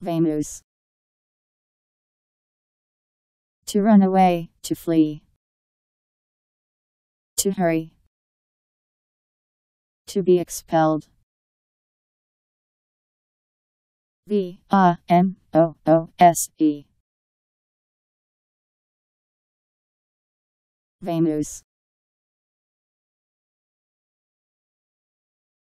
Venus. To run away, to flee. To hurry. To be expelled. V A M O O S E. Vamos.